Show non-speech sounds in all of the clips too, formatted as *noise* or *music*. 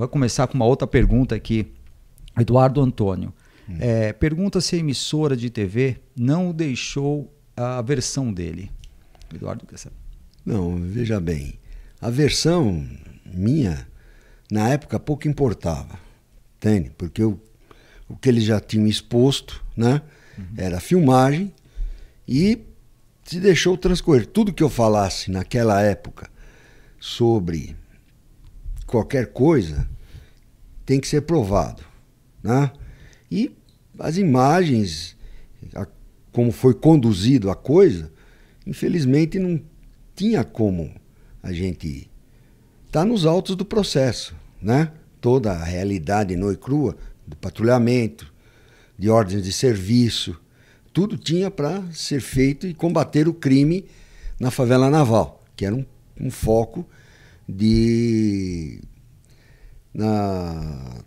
Vou começar com uma outra pergunta aqui. Eduardo Antônio. Hum. É, pergunta se a emissora de TV não deixou a versão dele. Eduardo, quer saber? Não, veja bem. A versão minha, na época, pouco importava. Entende? Porque eu, o que eles já tinham exposto né, uhum. era filmagem e se deixou transcorrer. Tudo que eu falasse naquela época sobre qualquer coisa tem que ser provado. Né? E as imagens, a, como foi conduzido a coisa, infelizmente não tinha como a gente estar tá nos autos do processo, né? Toda a realidade e crua do patrulhamento, de ordens de serviço, tudo tinha para ser feito e combater o crime na favela naval, que era um, um foco de na,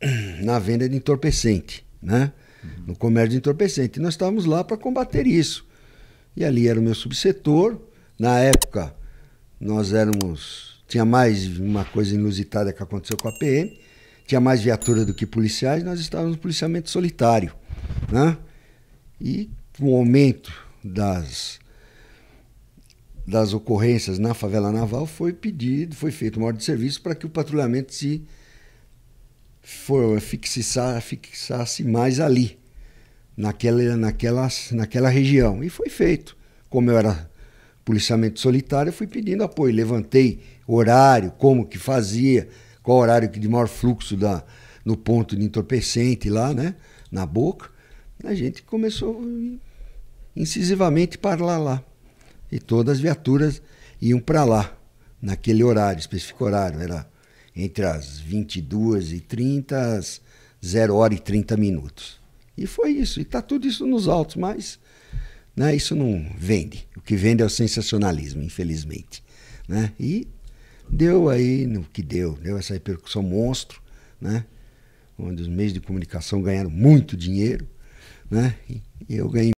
*clears throat* na venda de entorpecente, né? Uhum. no comércio de entorpecente. E nós estávamos lá para combater isso. E ali era o meu subsetor. Na época, nós éramos. Tinha mais uma coisa inusitada que aconteceu com a PM. Tinha mais viatura do que policiais, nós estávamos no policiamento solitário. Né? E com o aumento das, das ocorrências na favela naval, foi pedido, foi feito uma ordem de serviço para que o patrulhamento se for, fixasse, fixasse mais ali, naquela, naquela, naquela região. E foi feito. Como eu era policiamento solitário, eu fui pedindo apoio. Levantei horário, como que fazia, qual horário de maior fluxo da, no ponto de entorpecente lá, né? Na boca a gente começou incisivamente para lá, lá. E todas as viaturas iam para lá, naquele horário, específico horário. Era entre as 22h30 às 0 hora e 30 minutos. E foi isso. E está tudo isso nos autos, mas né, isso não vende. O que vende é o sensacionalismo, infelizmente. Né? E deu aí no que deu. Deu essa repercussão monstro, né? onde os meios de comunicação ganharam muito dinheiro né? E eu ganhei